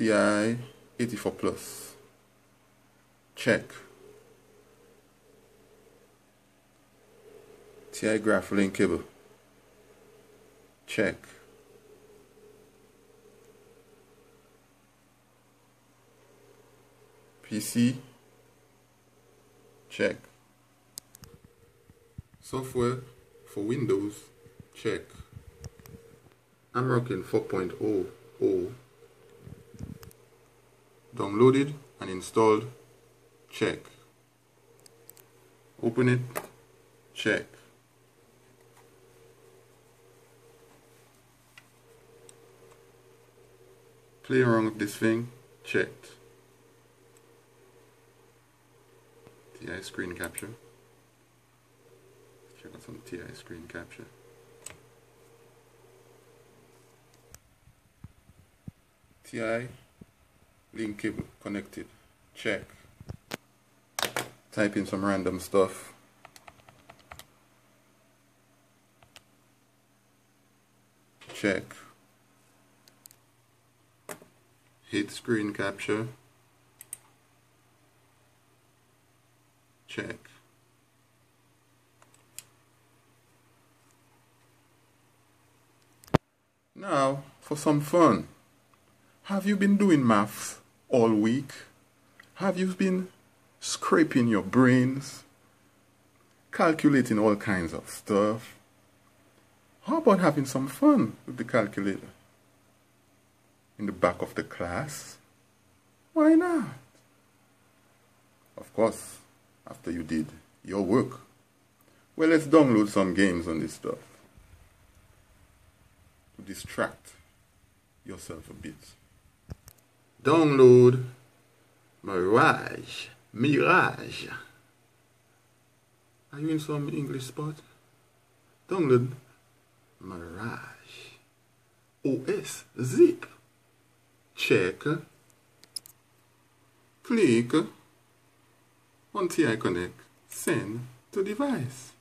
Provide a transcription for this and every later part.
TI 84 plus. Check. TI graph link cable. Check. PC. Check. Software for Windows. Check. I'm rocking 4.00 downloaded and installed. Check. Open it. Check. Play around with this thing. Checked TI screen capture. Check out some TI screen capture. TI link cable connected check. Type in some random stuff. Check. Hit screen capture. Check. Now for some fun. Have you been doing maths all week? Have you been scraping your brains, calculating all kinds of stuff? How about having some fun with the calculator? In the back of the class? Why not? Of course, after you did your work. Well, let's download some games on this stuff to distract yourself a bit. Download Mirage. Mirage. Are you in some English spot? Download Mirage. OS. Zip. Check. Click on TI Connect. Send to device.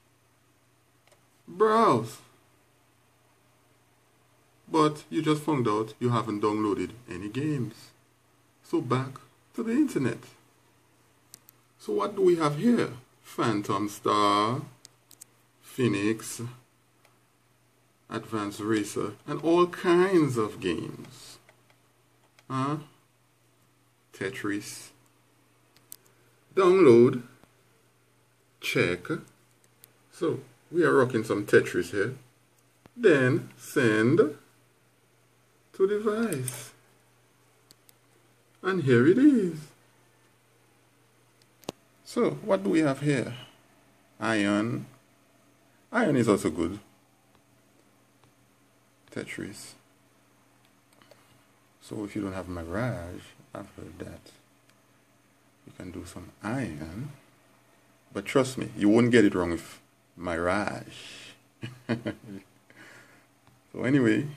Browse. But you just found out you haven't downloaded any games. So back to the internet. So what do we have here? Phantom Star, Phoenix, Advanced Racer, and all kinds of games. Huh? Tetris. Download. Check. So, we are rocking some Tetris here. Then, send to device. And here it is. So, what do we have here? Ion. Ion is also good. Tetris. So if you don't have Mirage, I've heard that. You can do some Ion. But trust me, you won't get it wrong with Mirage. so anyway,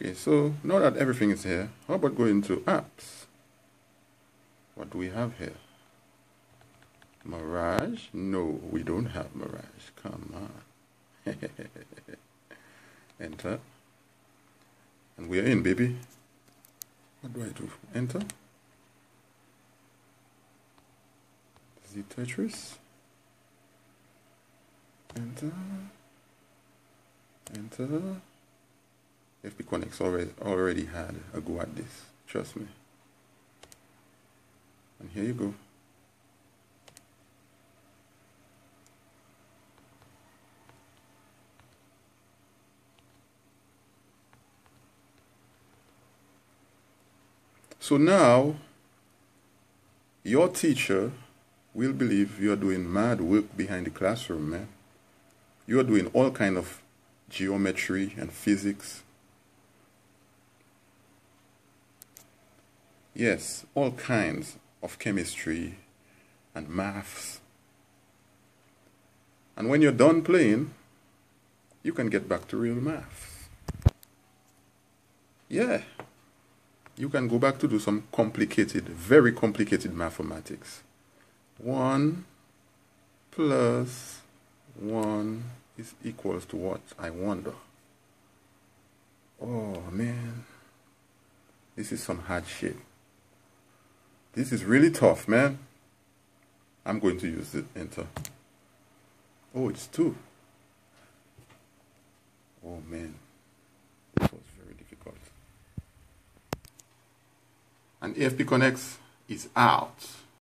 Okay, so now that everything is here, how about going to apps? What do we have here? Mirage? No, we don't have Mirage. Come on. Enter. And we are in, baby. What do I do? Enter. Z Tetris. Enter. Enter. FP Connex already already had a go at this. Trust me. And here you go. So now, your teacher will believe you are doing mad work behind the classroom, man. You are doing all kind of geometry and physics Yes, all kinds of chemistry and maths. And when you're done playing, you can get back to real maths. Yeah, you can go back to do some complicated, very complicated mathematics. 1 plus 1 is equals to what? I wonder. Oh, man. This is some hard shit. This is really tough, man. I'm going to use it. enter. Oh, it's two. Oh, man. This was very difficult. And AFP Connex is out.